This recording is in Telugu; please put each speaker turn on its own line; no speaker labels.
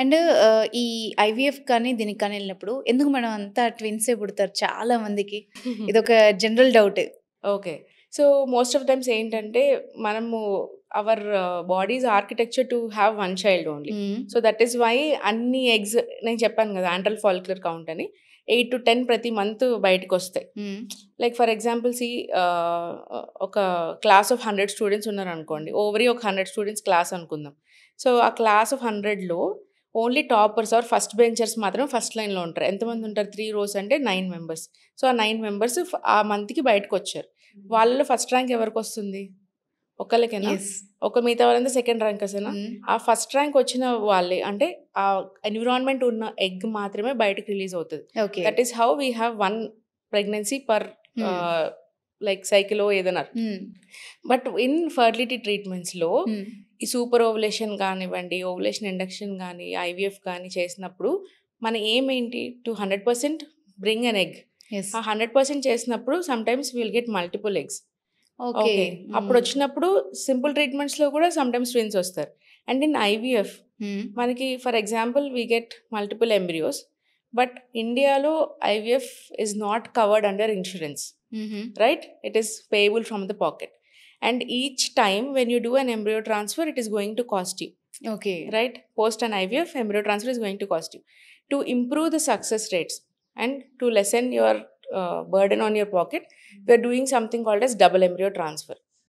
అండ్ ఈ ఐవీఎఫ్ కానీ, దీనికి కానీ ఎళ్ళినప్పుడు ఎందుకు మేడం అంతా ట్విన్సే పుడతారు చాలా మందికి? ఇదొక general doubt.
Okay. So, most of times ఏంటంటే, మనము our bodies architecture to have one child only. So, that is why అన్ని ఎగ్స్ నేను చెప్పాను కదా! ఆంట్రల్ ఫాలిక్యులర్ కౌంట్ అని. 8-10 ప్రతి మంత్ బయటకొస్తాయి.
Hmm.
Like for example see ఒక క్లాస్ ఆఫ్ 100 స్టూడెంట్స్ ఉన్నారనుకోండి. ఓవరీ ఒక 100 స్టూడెంట్స్ క్లాస్ అనుకుందాం. సో, ఆ class of 100లో only toppers or first benchers మాత్రం ఫస్ట్ లైన్‌లో ఉంటారు. ఎంతమంది ఉంటారు? 3 రోస్ అంటే 9 మెంబర్స్. సో, ఆ 9 మెంబర్స్ ఆ మంత్‌కి బయటకొచ్చారు. వాళ్ళలో ఫస్ట్ ర్యాంక్ ఎవరికొస్తుంది? ఒక్కళ్ళకేనా?
యెస్.
ఒక మిగతా వాళ్ళంతా సెకండ్ ర్యాంకర్సేనా?
హ్మ్.
ఆ ఫస్ట్ ర్యాంక్ వచ్చిన వాళ్ళే అంటే ఆ ఎన్విరాన్మెంట్ ఉన్న ఎగ్ మాత్రమే బయటకి రిలీజ్ అవుతది.
Okay.
That is how we have 1 pregnancy per like సైకిలో ఏదైనా.
హ్మ్.
బట్ ఇన్ ఫెర్టిలిటీ ట్రీట్మెంట్స్‌లో. ఈ సూపర్ ఓవులేషన్ కానివ్వండి, ఓవులేషన్ ఇండక్షన్ గాని, ఐవీఎఫ్ గాని చేసినప్పుడు మన ఎయిమ్ ఏంటి? To 100% bring an egg. ఆ 100% చేసినప్పుడు sometimes will get multiple eggs.
Okay. Hmm.
అప్పుడొచ్చినప్పుడు simple ట్రీట్మెంట్స్‌లో కూడా సమ్‌టైమ్స్ ట్విన్స్ వస్తారు. And in IVF. మనకి for example we get multiple embryos. But ఇండియాలో IVF is not covered under insurance.
హుహు.
Right? It is payable from the pocket. and each time when you do an embryo transfer it is going to cost you.
Okay.
Right? Post an ivf embryo transfer is going to cost you. To improve the success rates and to lessen your uh, burden on your pocket we are doing something called as double embryo transfer.